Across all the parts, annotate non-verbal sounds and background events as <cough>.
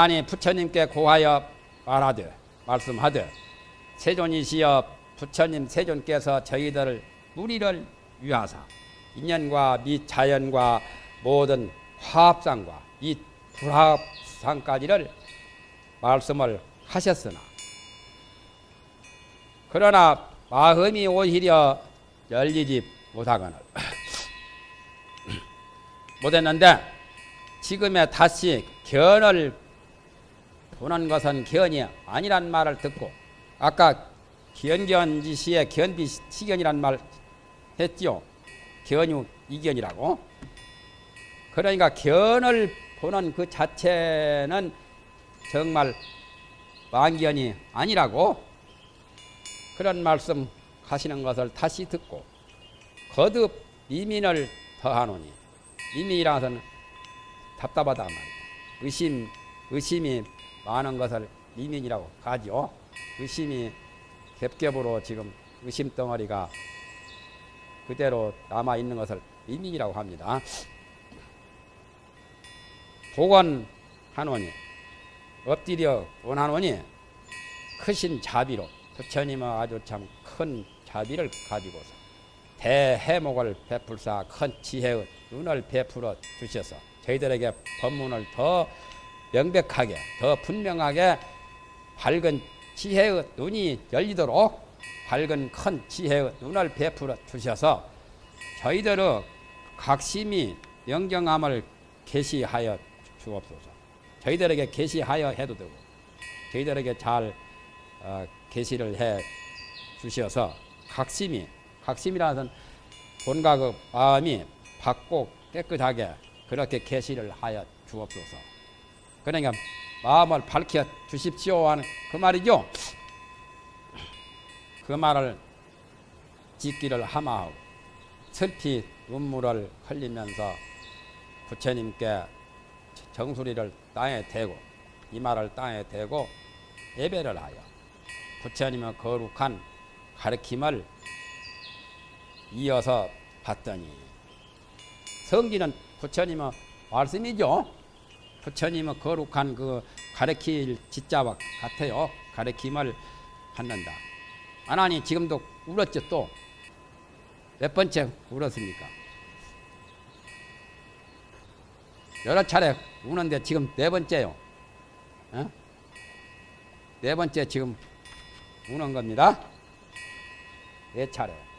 아나니 부처님께 고하여 말하되 말씀하되 세존이시여 부처님 세존께서 저희들을 무리를 위하사. 인연과 및 자연과 모든 화합상과 이 불합상까지를 말씀을 하셨으나 그러나 마음이 오히려 열리지 못하거늘. <clears throat> 못했는데 지금에 다시 견을 보는 것은 견이 아니란 말을 듣고 아까 견견지시에 견비시견이란 말 했지요. 견유 이견이라고. 그러니까 견을 보는 그 자체는 정말 망견이 아니라고 그런 말씀 하시는 것을 다시 듣고 거듭 미민을 더하노니 미민이라 것은 답답하다 말이야. 의심 의심이 많은 것을 미민이라고 가죠. 의심이 겹겹으로 지금 의심 덩어리가 그대로 남아 있는 것을 미민이라고 합니다. 복원하노니 엎드려 원하노니 크신 자비로 부처님은 아주 참 큰 자비를 가지고서 대해목을 베풀사 큰 지혜의 눈을 베풀어 주셔서 저희들에게 법문을 더 명백하게 더 분명하게 밝은 지혜의 눈이 열리도록 밝은 큰 지혜의 눈을 베풀어 주셔서 저희들의 각심이 명경함을 계시하여 주옵소서. 저희들에게 계시하여 해도 되고 저희들에게 잘 어, 계시를 해 주셔서 각심이 각심이라는 본각 의 마음이 밝고 깨끗하게 그렇게 계시를 하여 주옵소서. 그러니까 마음을 밝혀 주십시오 하는 그 말이죠. 그 말을 짓기를 하마하고 슬피 눈물을 흘리면서 부처님께 정수리를 땅에 대고 이 말을 땅에 대고 예배를 하여 부처님의 거룩한 가르침을 이어서 봤더니 성기는 부처님의 말씀이죠. 부처님의 거룩한 그 가르칠 지자와 같아요. 가르침을 받는다. 아나니 지금도 울었죠 또. 몇 번째 울었습니까? 여러 차례 우는데 지금 네 번째요. 어? 네 번째 지금 우는 겁니다. 네 차례.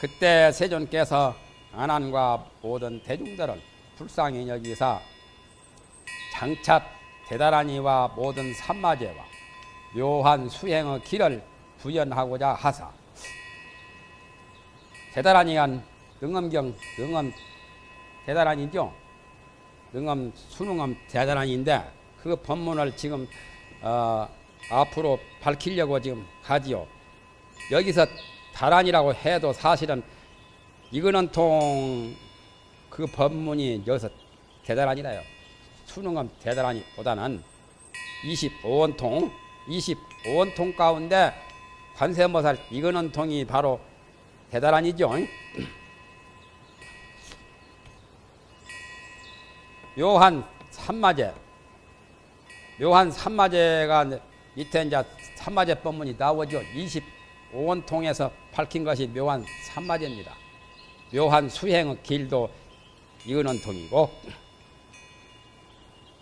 그때 세존께서 안한과 모든 대중들을 불쌍히 여기사 장차 대다라니와 모든 삼마제와 묘한 수행의 길을 부연하고자 하사. 대다라니한 능엄경 능엄 대다라니죠? 능엄 수능엄 대다라니인데 그 법문을 지금 어, 앞으로 밝히려고 지금 가지요. 여기서 다란이라고 해도 사실은 이거는 통 그 법문이 여기서 대단하니라요. 수능은 대단하니보다는 25원통, 25원통 가운데 관세음보살 이거는 통이 바로 대단하니죠. <clears throat> 묘한 삼마제, 묘한 삼마제가 밑에 이제 삼마제 법문이 나오죠. 25원통에서 밝힌 것이 묘한 삼마제입니다. 묘한 수행의 길도 이은원 통이고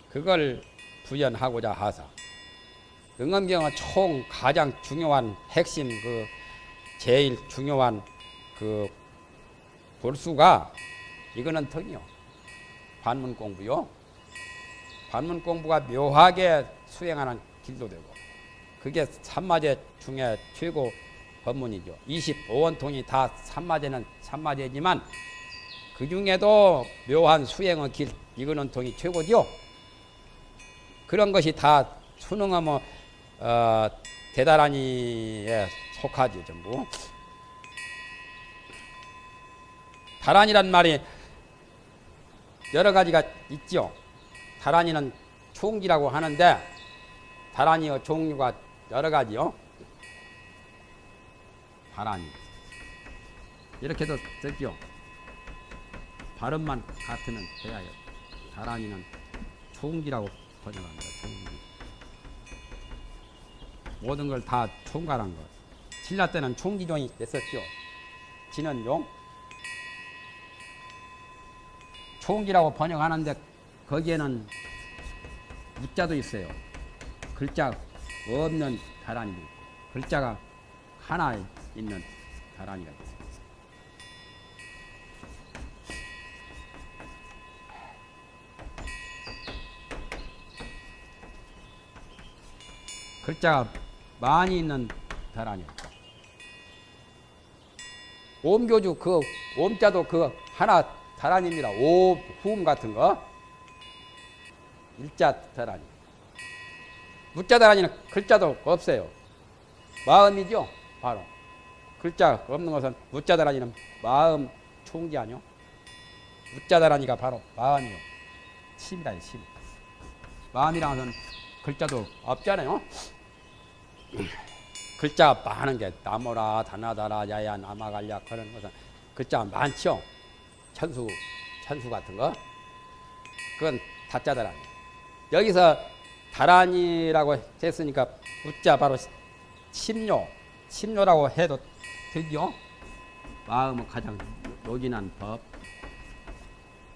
그걸 부연하고자 하사 응엄경은 총 가장 중요한 핵심 그 제일 중요한 그 볼수가 이거는 턱이요 반문 공부요 반문 공부가 묘하게 수행하는 길도 되고 그게 삼마제 중에 최고 법문이죠 25원통이 다 삼마제는 삼마제지만 그 중에도 묘한 수행의 길, 이거는 통이 최고죠. 그런 것이 다 수능하면 어, 대다라니에 속하죠, 전부. 다란이란 말이 여러 가지가 있죠. 다란이는 총기라고 하는데 다란이의 종류가 여러 가지요. 다란이 이렇게도 썼죠. 발음만 같으면 돼야 해요. 다란이는 총기라고 번역합니다. 총기. 모든 걸 다 총괄한 것. 신라 때는 총기종이 됐었죠. 지는 용. 총기라고 번역하는데 거기에는 무자도 있어요. 글자 없는 다란이도 있고 글자가 하나 있는 다란이가 있어요. 글자가 많이 있는 다란이. 옴교주 그 옴자도 그 하나 다란입니다. 오 후음 같은 거. 일자 다란이. 무자 다란이는 글자도 없어요. 마음이죠. 바로. 글자 없는 것은 무자 다란이는 마음 아니요. 무자 다란이가 바로 마음이요. 심이다 심. 마음이라는 것은 글자도 없잖아요. 글자 많은 게 나무라 다나다라 야야 나마갈야 그런 것은 글자 많죠. 천수 천수 같은 거 그건 다란이. 여기서 다란이라고 했으니까 웃자 바로 심료 심료라고 해도 되죠. 마음은 가장 요긴한 법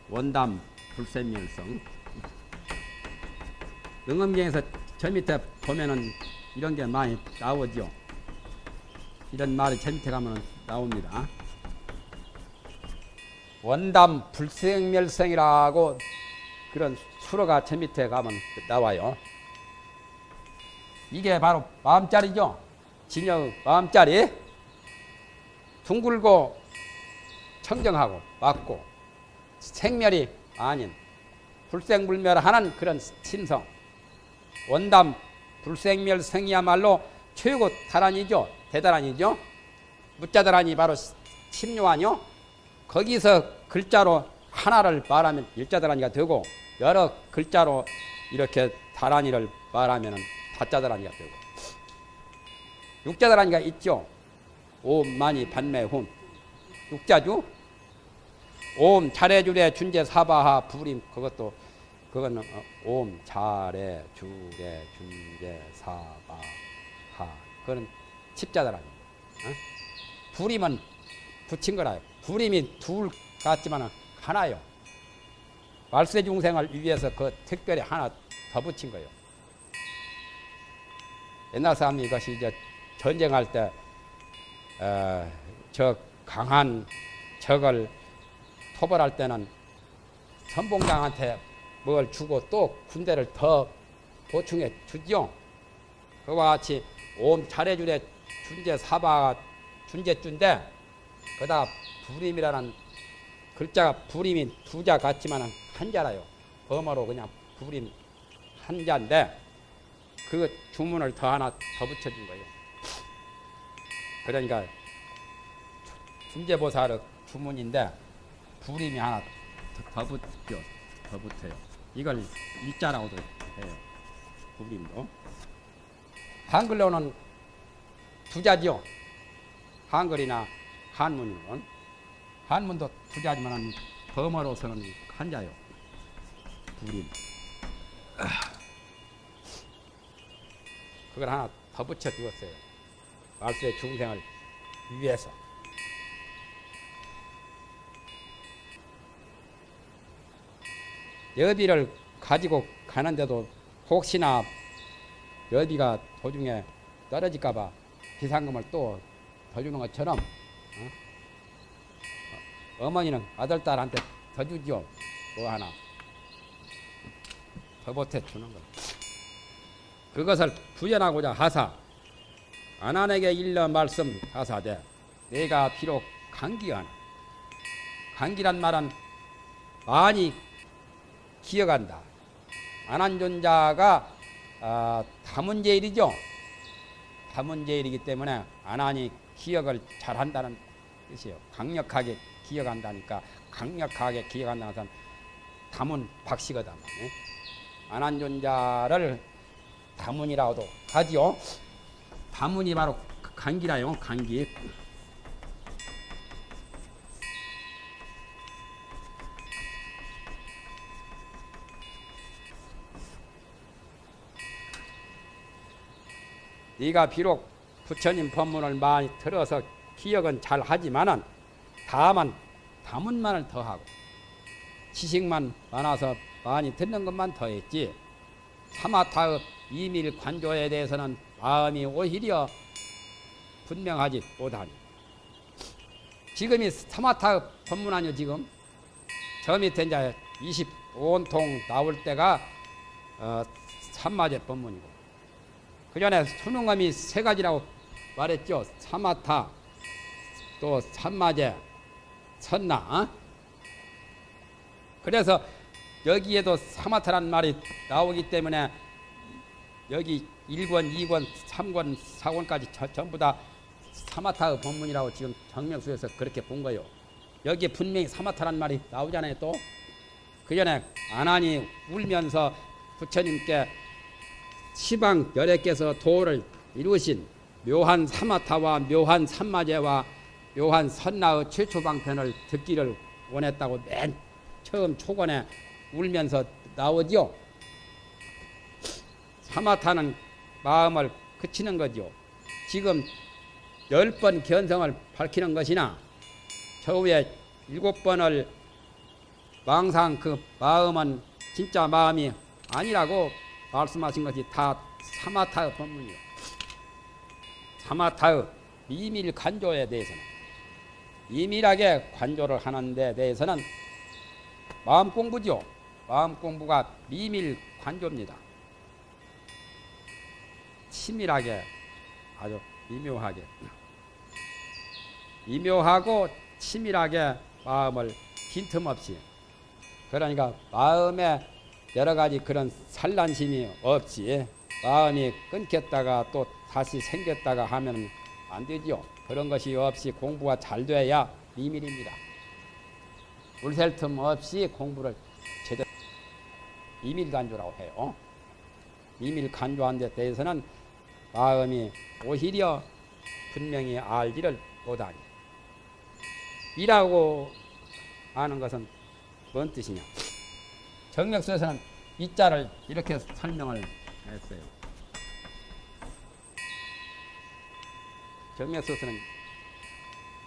원담 불생멸성 영음경에서 저 밑에 보면은 이런 게 많이 나오죠. 이런 말이 저 밑에 가면 나옵니다. 원담 불생멸성이라고 그런 수로가 저 밑에 가면 나와요. 이게 바로 마음자리죠. 진영 마음자리. 둥글고 청정하고 맑고 생멸이 아닌 불생불멸하는 그런 신성. 원담 불생멸성이야말로 최고 다란이죠. 대다란이죠. 무자다란이 바로 심요하뇨. 거기서 글자로 하나를 말하면 일자다란이가 되고 여러 글자로 이렇게 다란이를 말하면 다자다란이가 되고 육자다란이가 있죠. 옴 많이 반매훈 육자주 옴 잘해주래 준재 사바하 부림 그것도 그거는 어, 옴 잘해 주래 준재 사바하 그거는 칩자다란이 어? 부림은 붙인 거라요. 부림이 둘 같지만 하나요. 말세 중생을 위해서 그 특별히 하나 더 붙인 거예요. 옛날 사람이 이것이 이제 전쟁할 때, 어, 저 강한 적을 토벌할 때는 선봉장한테 뭘 주고 또 군대를 더 보충해 주죠. 그와 같이 옴 잘해주래 준재 사바 준재준데 그다 부림이라는 글자가 부림이 두 자 같지만 한자라요. 범어로 그냥 부림 한자인데 그 주문을 더 하나 더 붙여준 거예요. 그러니까 준재보살의 주문인데 부림이 하나 더, 더 붙죠. 더 붙어요. 이걸 일자라고도 해요. 부림도. 한글로는 두 자지요. 한글이나 한문으로는 한문도 두 자지만 범어로서는 한자요. 부림. 그걸 하나 더 붙여 주었어요. 말세의 중생을 위해서. 여비를 가지고 가는데도 혹시나 여비가 도중에 떨어질까봐 비상금을 또더 주는 것처럼 어? 머니는 아들 딸한테 더 주죠. 뭐 하나 더 보태 주는 거. 그것을 구현하고자 하사 아난에게 일러 말씀 하사되 내가 비록 강기하나 강기란 말은 많이 기억한다. 안한 존자가 아, 다문제일이죠. 다문제일이기 때문에 안한이 기억을 잘한다는 뜻이에요. 강력하게 기억한다니까 강력하게 기억한다는 것은 다문 박씨거든. 네? 안한 존자를 다문이라고도 하지요. 바문이 바로 간기라요 감기. 네가 비록 부처님 법문을 많이 들어서 기억은 잘 하지만은 다만 다문만을 더하고 지식만 많아서 많이 듣는 것만 더했지. 사마타의 이밀 관조에 대해서는 마음이 오히려 분명하지 못하니 지금이 사마타 법문 아니요 지금? 저 밑에 이제 25통 나올 때가 어, 삼마제 법문이고. 그 전에 수능감이 세 가지라고 말했죠. 사마타 또 삼마제 선나. 어? 그래서 여기에도 사마타란 말이 나오기 때문에 여기 1권, 2권, 3권, 4권까지 전부 다 사마타의 본문이라고 지금 정명수에서 그렇게 본 거예요. 여기에 분명히 사마타란 말이 나오잖아요. 또 그 전에 아난이 울면서 부처님께 시방 열애께서 도를 이루신 묘한 사마타와 묘한 삼마제와 묘한 선나의 최초 방편을 듣기를 원했다고 맨 처음 초건에 울면서 나오죠. 사마타는 마음을 그치는 거죠. 지금 열 번 견성을 밝히는 것이나 저 위에 일곱 번을 망상 그 마음은 진짜 마음이 아니라고 말씀하신 것이 다 사마타의 법문이요. 사마타의 미밀 간조에 대해서는 미밀하게 관조를 하는 데 대해서는 마음 공부죠. 마음 공부가 미밀 관조입니다. 치밀하게 아주 미묘하게 미묘하고 치밀하게 마음을 빈틈없이 그러니까 마음에 여러 가지 그런 산란심이 없이 마음이 끊겼다가 또 다시 생겼다가 하면 안 되죠. 그런 것이 없이 공부가 잘 돼야 비밀입니다. 물샐 틈 없이 공부를 제대로 비밀 간조라고 해요. 비밀 간조한 데 대해서는 마음이 오히려 분명히 알지를 못하니 이라고 하는 것은 뭔 뜻이냐? 정맥수에서는 이 자를 이렇게 설명을 했어요. 정맥수에서는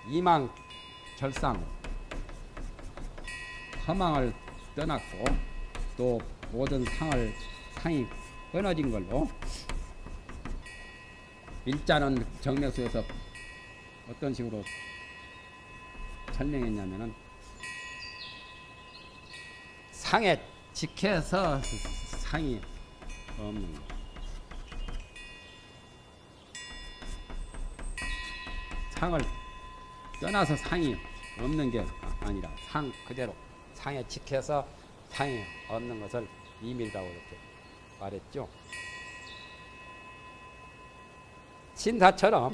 이망 절상 허망을 떠났고 또 모든 상을 상이 끊어진 걸로 일자는 정맥수에서 어떤 식으로 설명했냐면은 상에 직해서 상이 없는 거. 상을 떠나서 상이 없는 게 아니라 상 그대로 상에 직해서 상이 없는 것을 이밀이라고 이렇게 말했죠. 신사처럼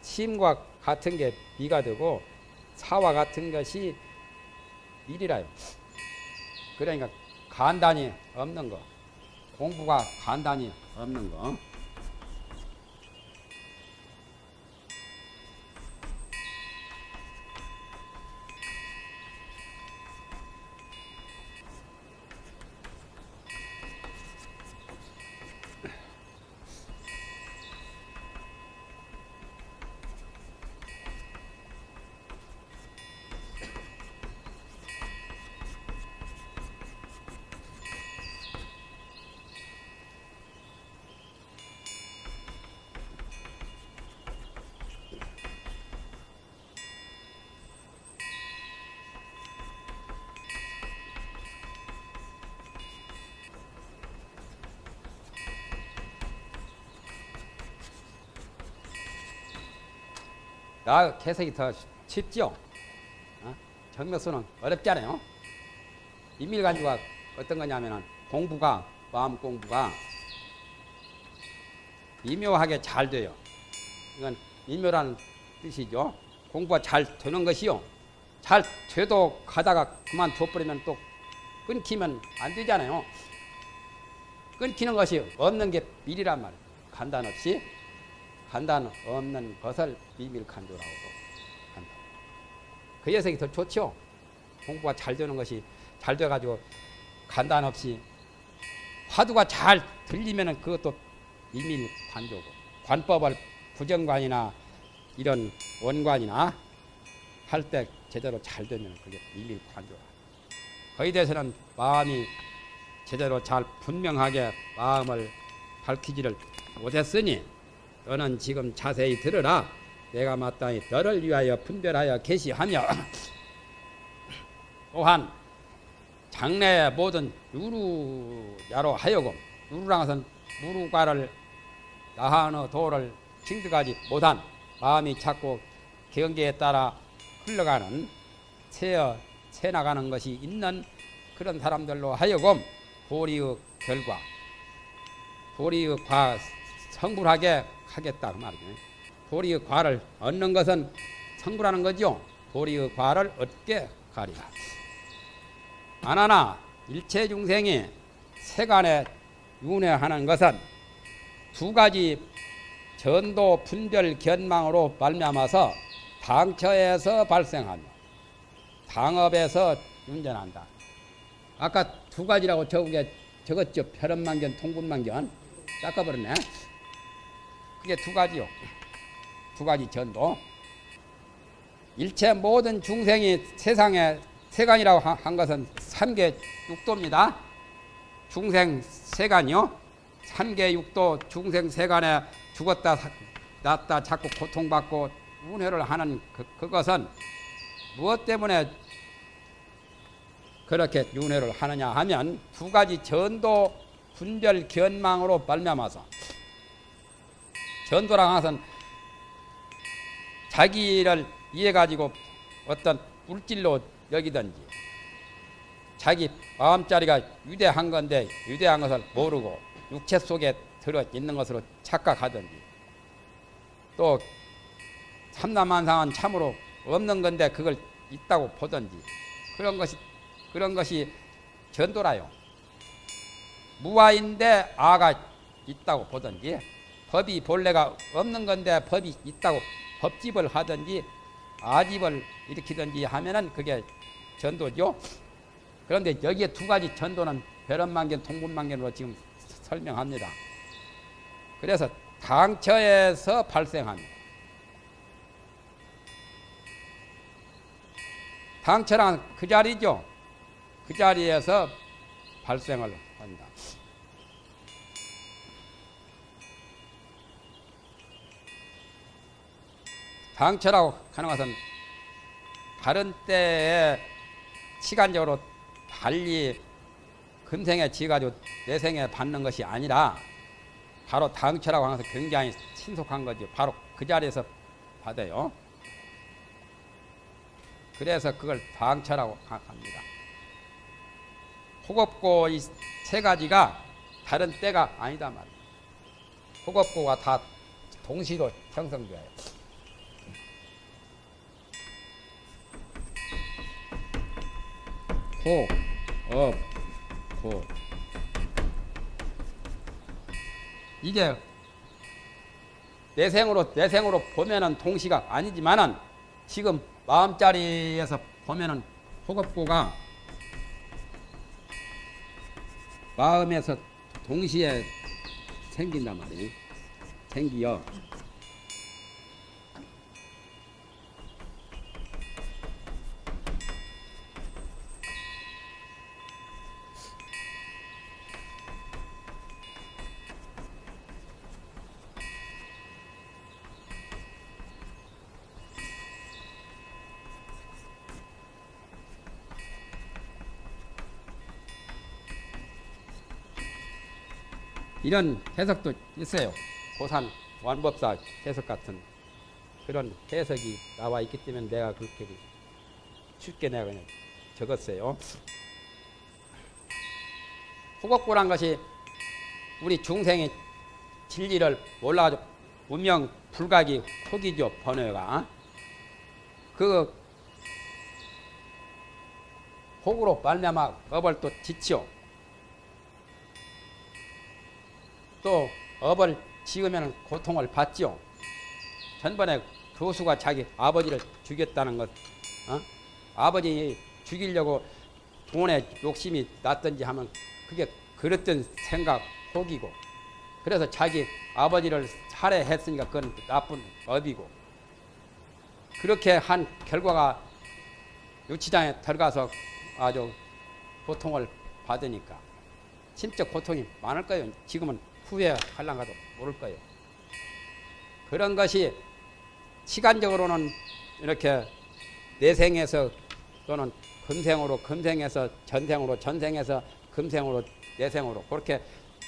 침과 같은 게 비가 되고 사와 같은 것이 일이라요. 그러니까 간단히 없는 거, 공부가 간단히 없는 거. 나 개색이 더 쉽죠. 어? 정맥수는 어렵지 않아요. 인밀간주가 어떤 거냐면은 공부가 마음 공부가 미묘하게 잘 돼요. 이건 미묘라는 뜻이죠. 공부가 잘 되는 것이요. 잘 돼도 가다가 그만둬버리면 또 끊기면 안 되잖아요. 끊기는 것이 없는 게 밀이란 말이에요. 간단 없이 간단 없는 것을 비밀 간조라고 한다. 그 녀석이 더 좋죠. 공부가 잘 되는 것이 잘 돼가지고 간단 없이 화두가 잘 들리면은 그것도 비밀 간조고 관법을 부정관이나 이런 원관이나 할 때 제대로 잘 되면 그게 일일 관조라. 거기에 대해서는 마음이 제대로 잘 분명하게 마음을 밝히지를 못했으니 너는 지금 자세히 들으라. 내가 마땅히 너를 위하여 분별하여 계시하며 <clears throat> 또한 장래의 모든 유루야로 하여금 것은 무루과를 나하는 도를 징득하지 못한 마음이 자꾸 경계에 따라 흘러가는 새어 새 나가는 것이 있는 그런 사람들로 하여금 도리의 결과 도리의 과 성불하게 하겠다 그 말이죠. 도리의 과를 얻는 것은 성불하는 거죠. 도리의 과를 얻게 가리라. 안하나 일체 중생이 세간에 윤회하는 것은 두 가지 전도 분별 견망으로 말미암아서 당처에서 발생하며 당업에서 윤전한다. 아까 두 가지라고 적은 적었죠. 혈흔만견, 통분만견. 닦아버렸네. 그게 두 가지요. 두 가지 전도. 일체 모든 중생이 세상에 세간이라고 한 것은 삼계 육도입니다. 중생 세간이요. 삼계 육도 중생 세간에 죽었다 났다 자꾸 고통받고 운회를 하는 그, 그것은 무엇 때문에 그렇게 윤회를 하느냐 하면 두 가지 전도 분별 견망으로 말미암아서 전도랑 것은 자기를 이해 가지고 어떤 물질로 여기든지 자기 마음자리가 유대한 건데 유대한 것을 모르고 육체 속에 들어 있는 것으로 착각하든지 또 삼남한상은 참으로 없는 건데 그걸 있다고 보든지 그런 것이 그런 것이 전도라요. 무아인데 아가 있다고 보든지 법이 본래가 없는 건데 법이 있다고 법집을 하든지 아집을 일으키든지 하면은 그게 전도죠. 그런데 여기에 두 가지 전도는 벼런만견, 통분만견으로 지금 설명합니다. 그래서 당처에서 발생합니다. 당처란 그 자리죠. 그 자리에서 발생을 한다. 당처라고 하는 것은 다른 때에 시간적으로 달리 금생에 지가지고 내생에 받는 것이 아니라 바로 당처라고 하면서 굉장히 신속한 거죠. 바로 그 자리에서 받아요. 그래서 그걸 당처라고 합니다. 호겁고 이 세 가지가 다른 때가 아니다 말이에요. 호겁고가 다 동시로 형성돼요. 혹, 업, 고. 이게 내 생으로 내 생으로 보면은 동시가 아니지만은 지금 마음자리에서 보면은 혹업고가 마음에서 동시에 생긴단 말이에요. 생기요. 이런 해석도 있어요. 고산 완법사 해석 같은 그런 해석이 나와 있기 때문에 내가 그렇게 쉽게 내가 그냥 적었어요. 호곡고란 것이 우리 중생이 진리를 몰라가지고 운명 불각이 속이죠 번뇌가 그 혹으로 말미암아 업을 또 지치요 또 업을 지으면 고통을 받지요. 전번에 교수가 자기 아버지를 죽였다는 것, 어? 아버지 죽이려고 돈에 욕심이 났든지 하면 그게 그랬던 생각, 혹이고 그래서 자기 아버지를 살해했으니까 그건 나쁜 업이고 그렇게 한 결과가 유치장에 들어가서 아주 고통을 받으니까 심적 고통이 많을 거예요. 지금은 후회할랑가도 모를 거예요. 그런 것이 시간적으로는 이렇게 내생에서 또는 금생으로 금생에서 전생으로 전생에서 금생으로 내생으로 그렇게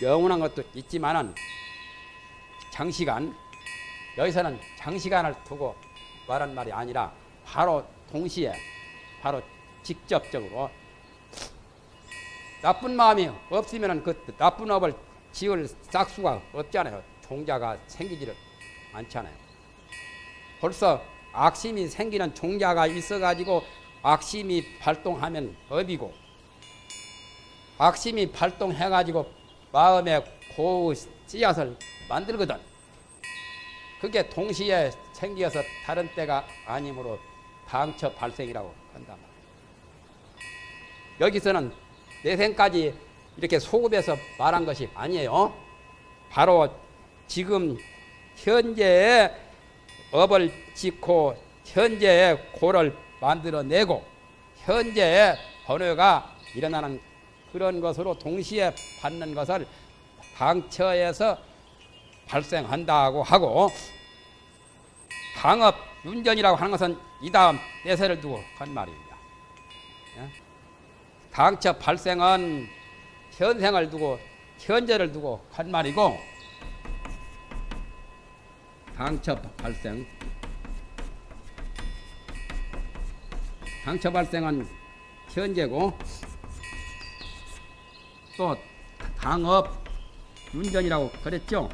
영원한 것도 있지만은 장시간 여기서는 장시간을 두고 말한 말이 아니라 바로 동시에 바로 직접적으로 나쁜 마음이 없으면 그 나쁜 업을 지을 싹수가 없잖아요. 종자가 생기지를 않잖아요. 벌써 악심이 생기는 종자가 있어가지고 악심이 발동하면 업이고 악심이 발동해가지고 마음에 고우 씨앗을 만들거든. 그게 동시에 생겨서 다른 때가 아니므로 당처 발생이라고 한다. 여기서는 내생까지 이렇게 소급해서 말한 것이 아니에요. 바로 지금 현재의 업을 짓고 현재의 고를 만들어내고 현재의 번뇌가 일어나는 그런 것으로 동시에 받는 것을 방처에서 발생한다고 하고 방업 윤전이라고 하는 것은 이 다음 내세를 두고 한 말입니다. 당처 발생은 현생을 두고 현재를 두고 한 말이고 당처 발생 당처 발생은 현재고 또 당업 윤전이라고 그랬죠.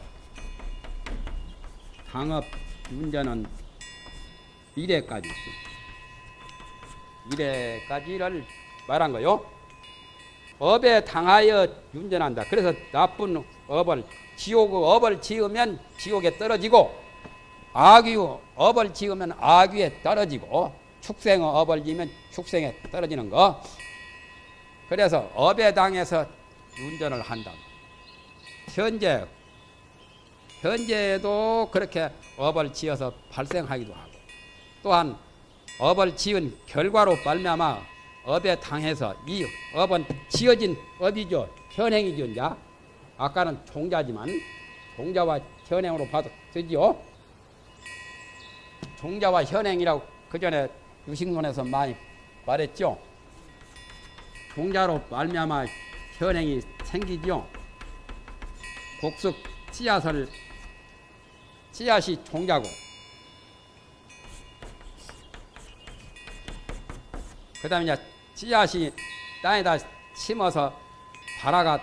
당업 윤전은 미래까지 미래까지를 말한 거요. 업에 당하여 윤전한다. 그래서 나쁜 업을 지옥의 업을 지으면 지옥에 떨어지고 아귀 업을 지으면 아귀에 떨어지고 축생의 업을 지으면 축생에 떨어지는 거. 그래서 업에 당해서 윤전을 한다. 현재 현재에도 그렇게 업을 지어서 발생하기도 하고 또한 업을 지은 결과로 말미암아 업에 당해서 이 업은 지어진 업이죠. 현행이죠. 이제. 아까는 종자지만 종자와 현행으로 봐도 되지요. 종자와 현행이라고 그 전에 유식론에서 많이 말했죠. 종자로 말미암아 현행이 생기죠. 곡숙 씨앗을 씨앗이 종자고 그 다음에 씨앗이 땅에다 심어서 발화가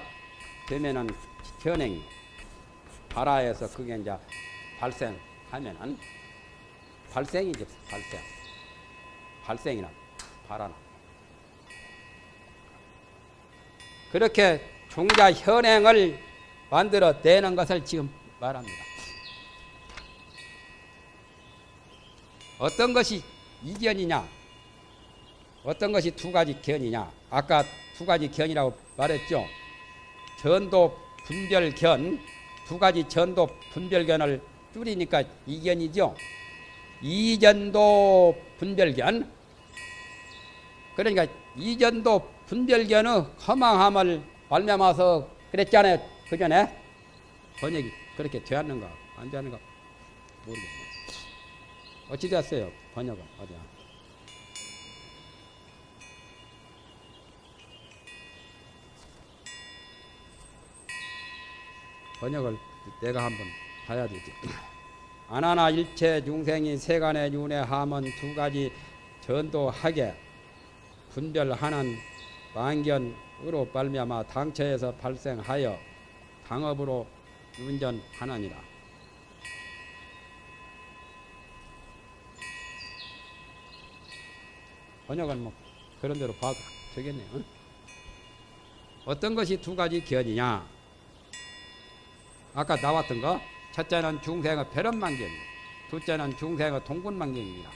되면은 현행이 발화에서 그게 이제 발생하면은 발생이지 발생 발생이나 발화나 그렇게 종자 현행을 만들어 내는 것을 지금 말합니다. 어떤 것이 이견이냐? 어떤 것이 두 가지 견이냐? 아까 두 가지 견이라고 말했죠. 전도 분별견 두 가지 전도 분별견을 줄이니까 이견이죠. 이전도 분별견 그러니까 이전도 분별견의 허망함을 말미암아서 그랬잖아요. 그 전에 번역이 그렇게 되었는가 안 되었는가 모르겠네요. 어찌 되었어요? 번역은 어디야? 번역을 내가 한번 봐야 되지. <clears throat> 아나나 일체 중생이 세간의 윤회 함은 두 가지 전도하게 분별하는 만견으로 발미암아 당처에서 발생하여 당업으로 운전하느니라. 번역은 뭐 그런 대로 봐도 되겠네요. 어떤 것이 두 가지 견이냐? 아까 나왔던 거 첫째는 중생의 배련만견, 둘째는 중생의 동군만견입니다.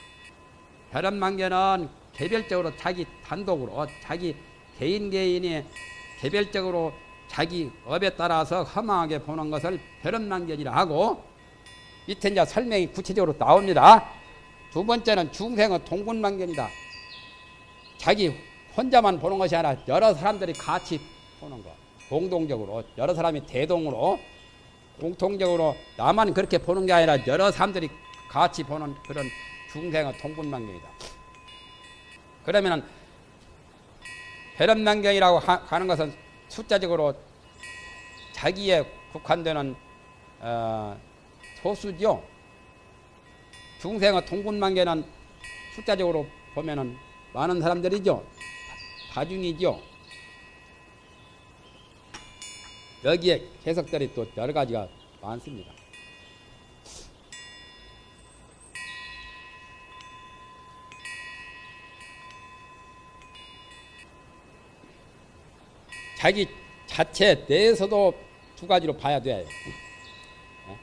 배련만견은 개별적으로 자기 단독으로 자기 개인 개인이 개별적으로 자기 업에 따라서 허망하게 보는 것을 벼름난견이라 하고 밑에 이제 설명이 구체적으로 나옵니다. 두 번째는 중생의 동군만견이다. 자기 혼자만 보는 것이 아니라 여러 사람들이 같이 보는 것. 공동적으로 여러 사람이 대동으로 공통적으로 나만 그렇게 보는 게 아니라 여러 사람들이 같이 보는 그런 중생의 동분만경이다. 그러면은 배렴난경이라고 하는 것은 숫자적으로 자기에 국한되는 어, 소수죠. 중생의 동분만계는 숫자적으로 보면은 많은 사람들이죠. 다중이죠. 여기에 해석들이 또 여러 가지가 많습니다. 자기 자체 내에서도 두 가지로 봐야 돼. 어?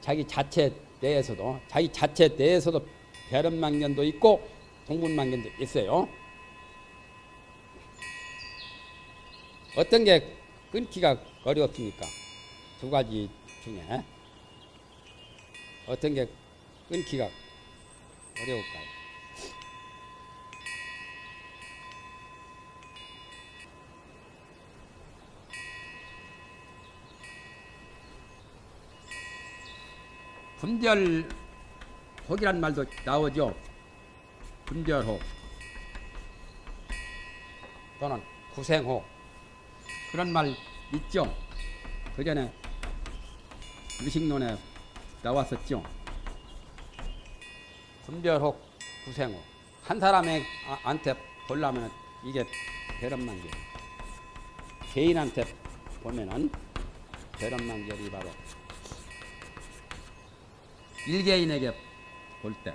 자기 자체 내에서도 자기 자체 내에서도 배름망견도 있고 동분망견도 있어요. 어떤 게 끊기가 어렵습니까? 두 가지 중에 어떤 게 끊기가 어려울까요? 분별혹이란 말도 나오죠. 분별혹 또는 구생혹 그런 말 있죠. 그 전에 의식론에 나왔었죠. 분별혹, 구생혹 한 사람한테 보려면 이게 배런만결 개인한테 보면은 배런만결이 바로 일개인에게 볼 때,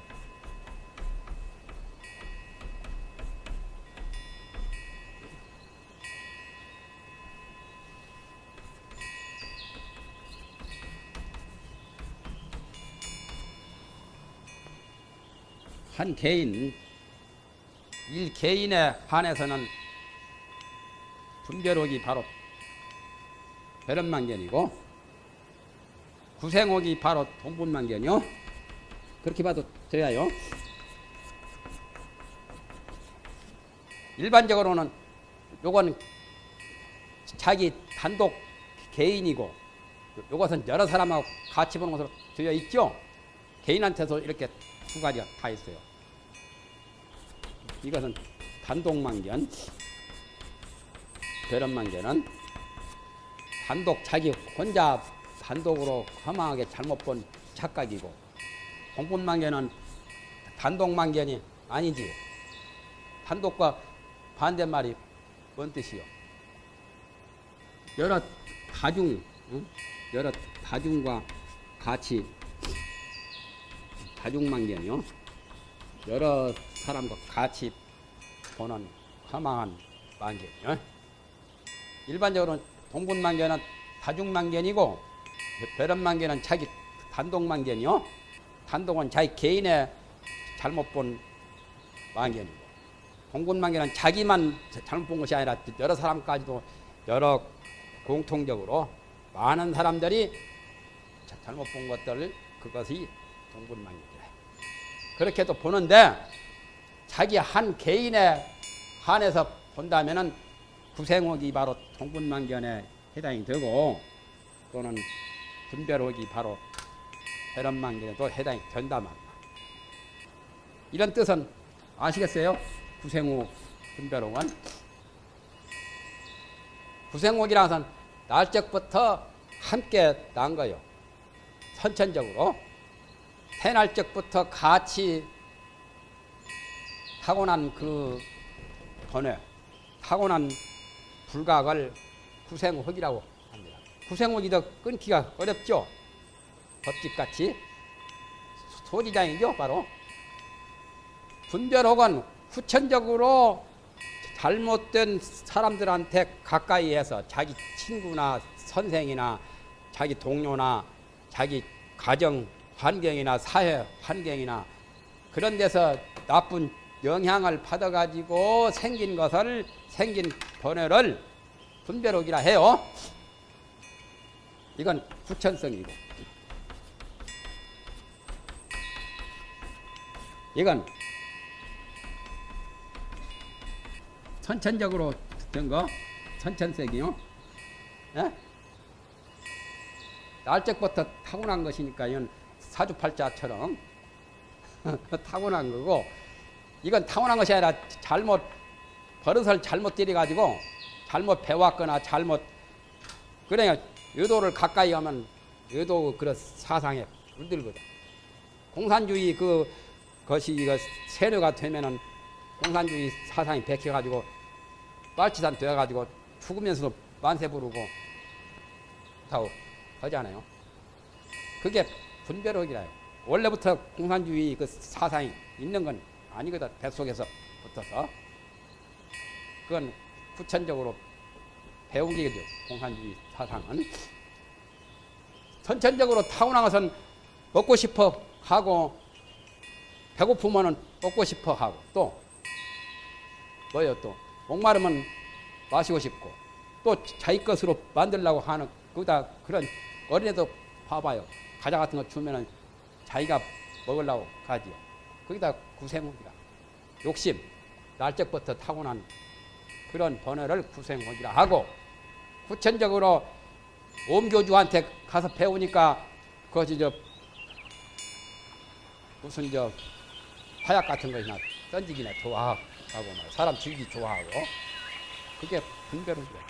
한 개인, 일 개인에 한해서는 분별옥이 바로 배런만견이고 구생옥이 바로 동분만견이요. 그렇게 봐도 돼요. 일반적으로는 요건 자기 단독 개인이고 요것은 여러 사람하고 같이 보는 것으로 되어 있죠. 개인한테서 이렇게 두 가지가 다 있어요. 이것은 단독만견, 배런만견은 단독 자기 혼자 단독으로 허망하게 잘못 본 착각이고 공분만견은 단독만견이 아니지. 단독과 반대말이 뭔 뜻이요? 여러 다중, 응? 여러 다중과 같이 다중만견이요. 여러 사람과 같이 보는 허망한 만견이요. 일반적으로 동분만견은 다중만견이고 배런만견은 자기 단독만견이요. 단독은 자기 개인의 잘못 본 만견이고 공군만견은 자기만 잘못 본 것이 아니라 여러 사람까지도 여러 공통적으로 많은 사람들이 잘못 본 것들을 그것이 동군만견이래. 그렇게도 보는데 자기 한 개인의 한해서 본다면은 구생옥이 바로 동군만견에 해당이 되고 또는 분별옥이 바로 혈압만견에도 해당이 된다 말이야. 이런 뜻은 아시겠어요? 구생옥, 분별옥은 구생옥이라는 것은 날적부터 함께 난 거요. 선천적으로 태날 적부터 같이 타고난 그 번외, 타고난 불각을 구생옥이라고 구생원이더 끊기가 어렵죠. 법집같이 소지장이죠. 바로 분별 혹은 후천적으로 잘못된 사람들한테 가까이해서 자기 친구나 선생이나 자기 동료나 자기 가정 환경이나 사회 환경이나 그런 데서 나쁜 영향을 받아가지고 생긴 것을 생긴 번뇌를 분별옥이라 해요. 이건 후천성이고 이건 선천적으로 된 거, 선천색이요. 예? 날적부터 타고난 것이니까 이건 사주팔자처럼 <laughs> 타고난 거고 이건 타고난 것이 아니라 잘못 버릇을 잘못 들여가지고 잘못 배웠거나 잘못 그러니까 의도를 가까이 하면 의도 그런 사상에 물들거든. 공산주의 그 것이 이거 세뇌가 되면은 공산주의 사상이 백혀가지고 빨치산 되어가지고 죽으면서도 만세 부르고 다 하잖아요. 그게 분별학이라요. 원래부터 공산주의 그 사상이 있는 건 아니거든. 뱃속에서 붙어서. 그건 후천적으로 배운 게죠. 공산주의 사상은. 선천적으로 타고난 것은 먹고 싶어 하고 배고프면은 먹고 싶어 하고 또 뭐예요 또 목마르면 마시고 싶고 또 자기 것으로 만들려고 하는 그다 그런 어린애도 봐봐요 과자 같은 거 주면은 자기가 먹으려고 가지요. 거기다 구생옥이라. 욕심 날적부터 타고난 그런 번호를 구생옥이라 하고 후천적으로 옴교주한테 가서 배우니까 그것이 저 무슨 저 화약 같은 것이나? 던지기나 좋아하고 말 사람 죽이기 좋아하고. 그게 분별은 거야.